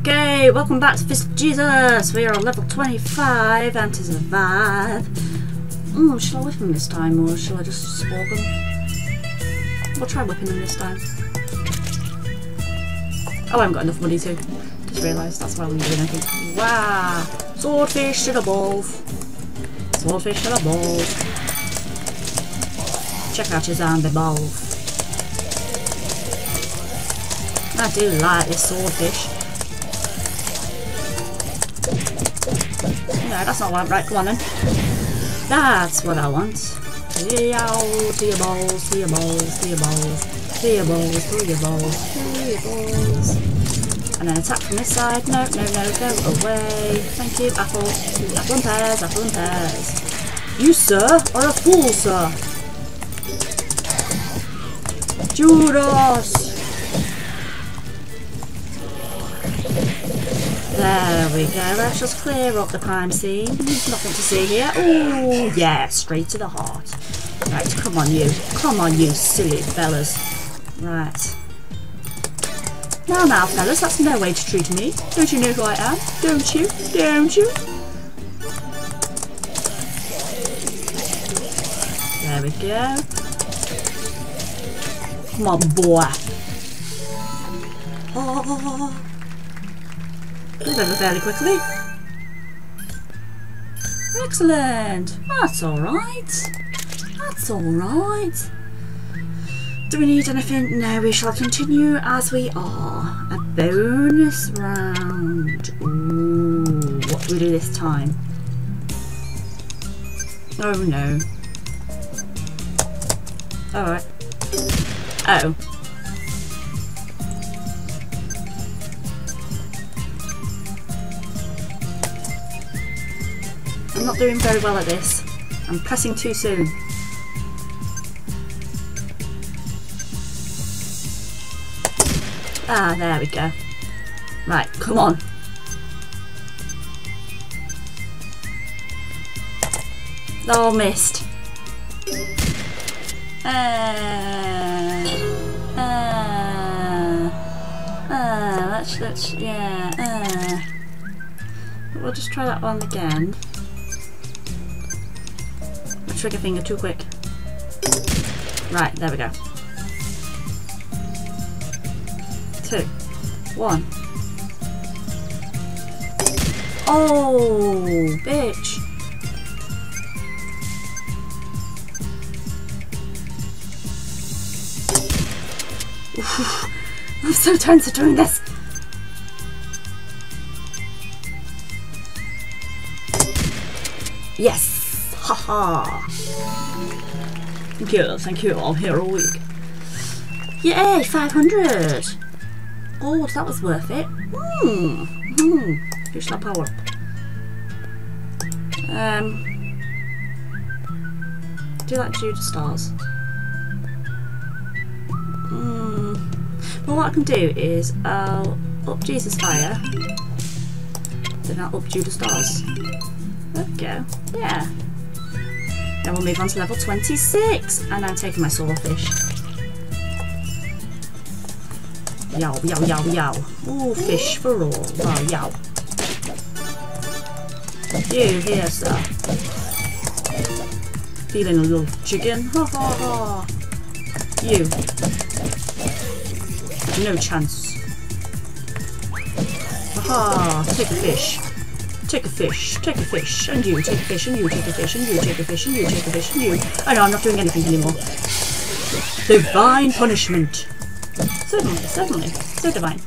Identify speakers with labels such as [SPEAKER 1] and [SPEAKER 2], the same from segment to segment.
[SPEAKER 1] Okay, welcome back to Fist Jesus. We are on level 25 and to survive. Oh, shall I whip him this time or shall I just spore them? We'll try whipping them this time. Oh, I haven't got enough money to. Just realised that's why I'm doing anything. Wow! Swordfish to the balls. Swordfish to the balls. Check out your zombie balls. I do like this swordfish. No, that's not what I want. Right, come on then. That's what I want. Yow, to your balls, to your balls, to your balls, to your balls, to your balls, to your balls. And then attack from this side. No, no, no, go away. Thank you, apple. Apple and pears, apple and pears. You, sir, are a fool, sir. Judas! There we go, let's just clear up the crime scene. There's nothing to see here. Oh, yeah, straight to the heart. Right, come on you. Come on you silly fellas. Right. Now, now, fellas, that's no way to treat me. Don't you know who I am? Don't you? Don't you? There we go. Come on, boy. Oh. Over fairly quickly. Excellent. That's alright. That's alright. Do we need anything? No, we shall continue as we are. A bonus round. Ooh, what do we do this time? Oh no. Alright. Oh. I'm not doing very well at this. I'm pressing too soon. Ah, there we go. Right, come on. Oh, missed. Uh, uh, uh, let's, let's, yeah, uh. We'll just try that one again trigger finger too quick. Right, there we go. Two. One. Oh, bitch. I'm so tense at doing this. Yes. Thank you, thank you. I'm here all week. Yay, 500! Oh, that was worth it. Hmm. Hmm. Push that power up. Um. Do you like Judas stars? Hmm. Well, what I can do is I'll up Jesus fire, then I'll up Judas stars. There we go. Yeah. Then we'll move on to level 26. And I'm taking my swordfish. Yow, yow, yow, yow. Ooh, fish for all. Oh, yow. You here, sir. Feeling a little chicken? Ha ha ha. You. No chance. Aha, take a fish. Take a fish, take a fish, and you take a fish, and you take a fish, and you take a fish, and you take a fish, and you. I know, I'm not doing anything anymore. Divine punishment. Certainly, certainly. So divine.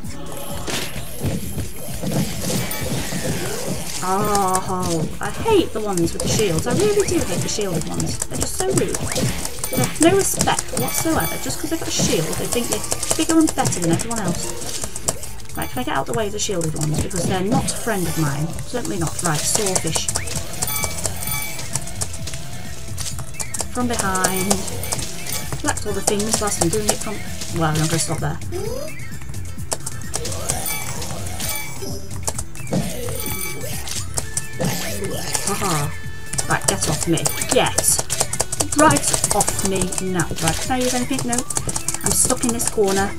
[SPEAKER 1] Oh, I hate the ones with the shields. I really do hate the shielded ones. They're just so rude. They have no respect whatsoever. Just because they've got a shield, they think they're bigger and better than everyone else. Right, can I get out the way of the shielded ones? Because they're not a friend of mine. Certainly not. Right, swordfish. From behind. Collect all the things whilst I'm doing it from... Well, I'm going to stop there. Haha. Right, get off me. Get! Right off me now. Right, can I use anything? No. I'm stuck in this corner.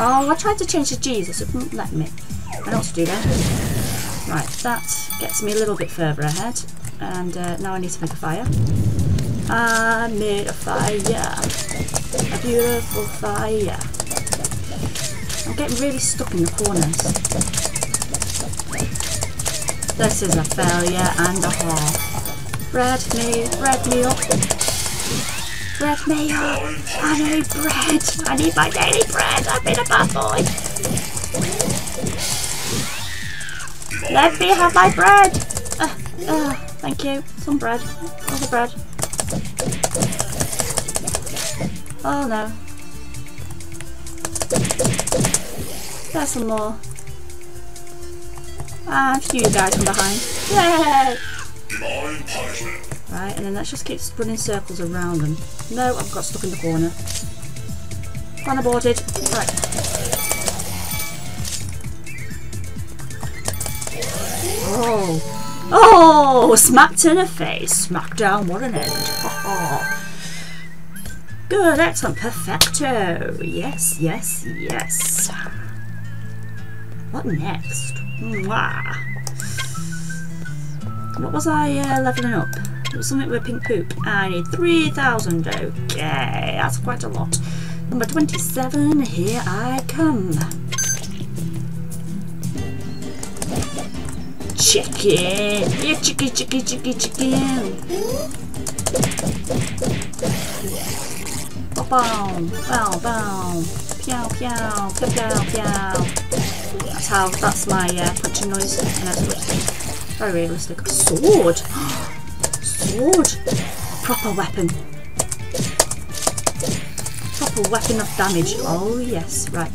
[SPEAKER 1] Oh, I tried to change the G's, it wouldn't let me. I what to do there. Right, that gets me a little bit further ahead. And uh, now I need to make a fire. I made a fire. A beautiful fire. I'm getting really stuck in the corners. This is a failure and a half. Bread me, bread me up. Bread up. I need bread. I need my daily bread. I've been a bad boy. Let me have my bread. Uh, uh, thank you. Some bread. The bread. Oh no. There's some more. And a few guys from behind. Yay! Right, and then let's just keep running circles around them. No, I've got stuck in the corner. Plan aborted. Right. Oh. Oh! Smacked in the face. Smack down, what an end. Good, excellent, perfecto. Yes, yes, yes. What next? Mwah. What was I uh, levelling up? It was something with pink poop. I need 3,000. Okay, that's quite a lot. Number 27, here I come. Chicken! Yeah, chicken, chicken, chicken, chicken! Boom, boom, boom. Pew, pew, pew, pew, pew. That's how, that's my uh, punching noise. Very realistic. Sword! Sword! Proper weapon. Proper weapon of damage. Oh yes, right.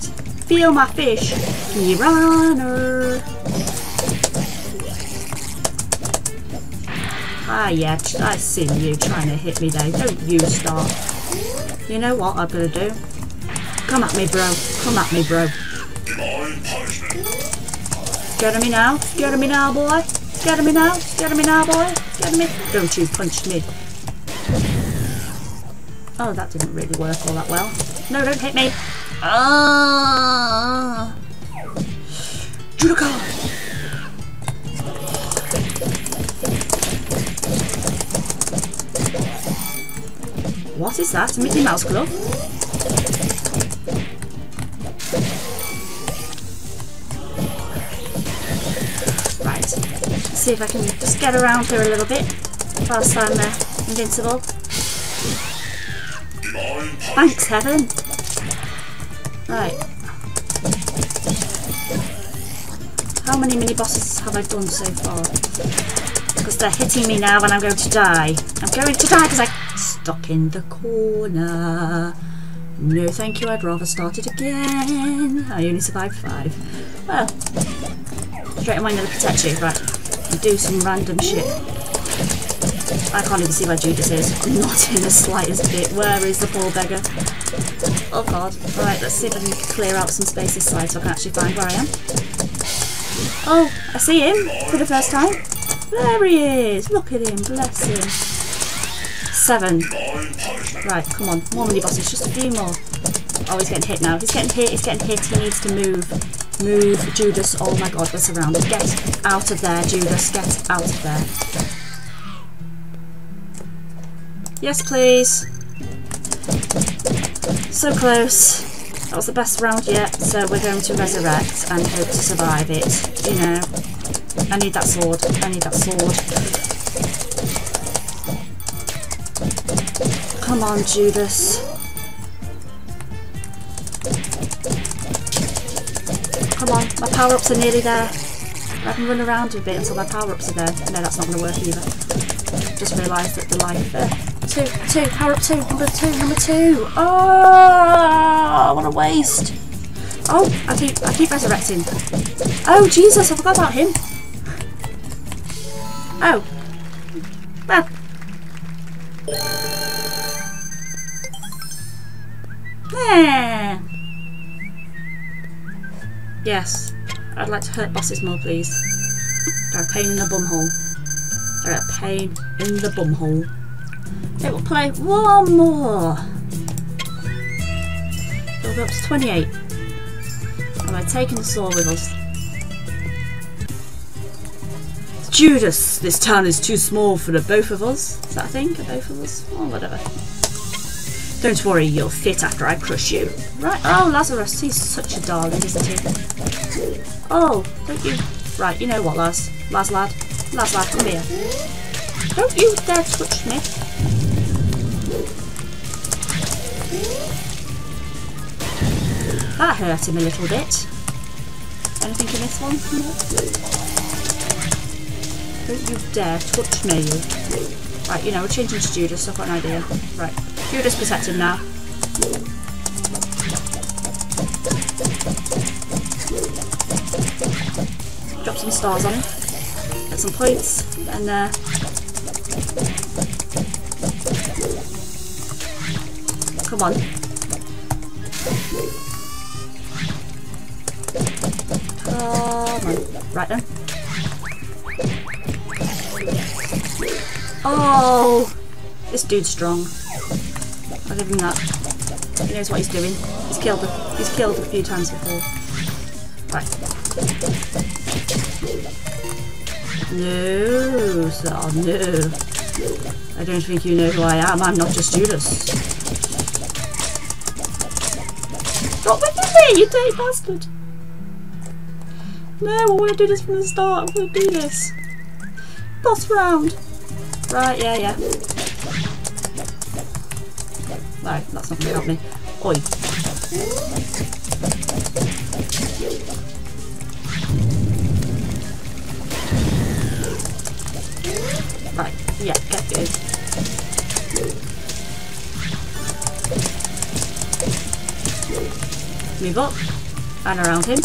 [SPEAKER 1] Feel my fish. Piranha! Ah yeah, I see you trying to hit me there. Don't you start. You know what I'm gonna do? Come at me, bro. Come at me, bro. Get of me now? Get of me now, boy? Scared of me now? Scared of me now, boy? Scared of me? Don't you punch me. Oh, that didn't really work all that well. No, don't hit me. Ah! Judoka! What is that? Mickey Mouse Club? See if I can just get around here a little bit whilst I'm uh, invincible. Thanks, Heaven. Right. How many mini bosses have I done so far? Because they're hitting me now and I'm going to die. I'm going to die because I stuck in the corner. No thank you, I'd rather start it again. I only survived five. Well, straight away another protect you, right. Do some random shit. I can't even see where Judas is. I'm not in the slightest bit. Where is the poor beggar? Oh god. Right, let's see if I can clear out some space this side so I can actually find where I am. Oh, I see him for the first time. There he is. Look at him. Bless him. Seven. Right, come on. More mini bosses. Just a few more. Oh, he's getting hit now. He's getting hit. He's getting hit. He needs to move. Move. Judas. Oh my god, we're surrounded. Get out of there, Judas. Get out of there. Yes, please. So close. That was the best round yet, so we're going to resurrect and hope to survive it. You know. I need that sword. I need that sword. Come on, Judas. My power-ups are nearly there. I can run around a bit until my power-ups are there. No, that's not going to work either. Just realised that the life... Uh, two, two, power-up two, number two, number two. Oh, what a waste. Oh, I keep, I keep resurrecting. Oh, Jesus, I forgot about him. Oh. Well, Yeah. Yes. I'd like to hurt bosses more, please. They're a pain in the bumhole. They're a pain in the bumhole. Okay, we'll play one more. Build up to 28. Am I taking the sword with us? Judas, this town is too small for the both of us. Is that a thing? For both of us? Oh, whatever. Don't worry, you'll fit after I crush you. Right, oh, Lazarus, he's such a darling, isn't he? Oh, don't you... Right, you know what, Laz? Laz lad. Laz lad, come here. Don't you dare touch me. That hurt him a little bit. Anything in this one? No. Don't you dare touch me. Right, you know, we're changing to Judas, I've got an idea. Right, Judas protect him now. Drop some stars on him. Get some points, and uh, Come on. Come on. Right then. Oh! This dude's strong. Give him that. He knows what he's doing. He's killed a, he's killed a few times before. Right. No, sir, no. I don't think you know who I am. I'm not just Judas. Stop with me, you dirty bastard! No, I want to do this from the start. I want to do this. Boss round. Right, yeah, yeah. That's not going to help me. Oi. Right, yeah, get good. Move up and around him.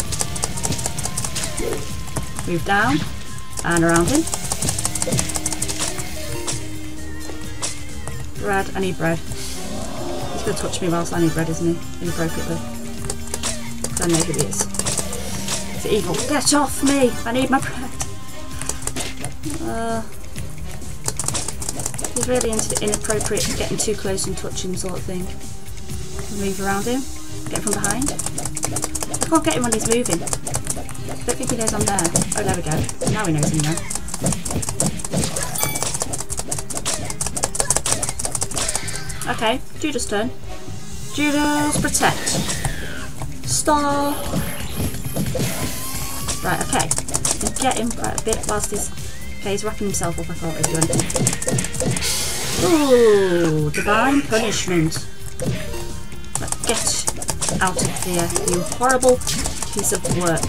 [SPEAKER 1] Move down and around him. Bread. I need bread. Going to touch me whilst I need bread, isn't he? Inappropriately. I know who he is. It's evil. Get off me! I need my bread. Uh, he's really into the inappropriate getting too close and touching sort of thing. Move around him. Get from behind. I can't get him when he's moving. I don't think he knows I'm there. Oh, there we go. Now he knows I'm there. Okay, Judas' turn. Judas, protect. Star. Right, okay. Get him right a bit whilst he's... Okay, he's wrapping himself up. I thought he'd do anything. Ooh, divine punishment. get out of here, you horrible piece of work.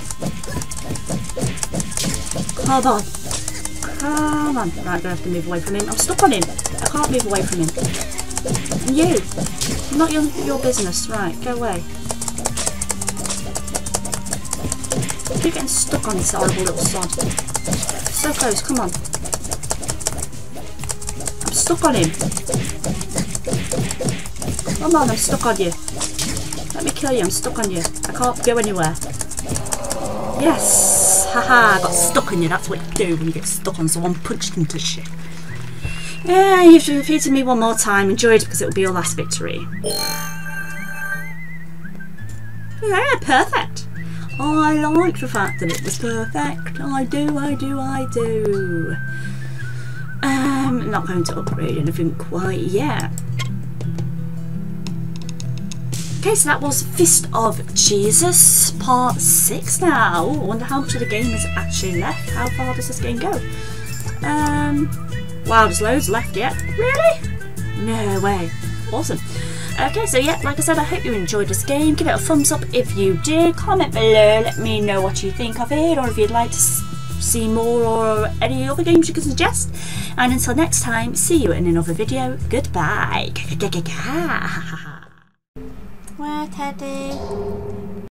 [SPEAKER 1] Come on. Come on. Right, I'm going to have to move away from him. I'm stuck on him. I can't move away from him. You! Not your, your business. Right, go away. You're getting stuck on this horrible little sod. So close, come on. I'm stuck on him. Come on, I'm stuck on you. Let me kill you, I'm stuck on you. I can't go anywhere. Yes! Haha, I got stuck on you. That's what you do when you get stuck on someone punched into shit. Yeah, you've defeated me one more time. Enjoy it because it will be your last victory. Yeah, perfect. I like the fact that it was perfect. I do, I do, I do. Um, not going to upgrade anything quite yet. Okay, so that was Fist of Jesus, part 6 now. I wonder how much of the game is actually left. How far does this game go? Um, Wow, there's loads left yet. Really? No way. Awesome. Okay, so yeah, like I said, I hope you enjoyed this game. Give it a thumbs up if you did. Comment below, let me know what you think of it, or if you'd like to see more or any other games you can suggest. And until next time, see you in another video. Goodbye. Where, Teddy?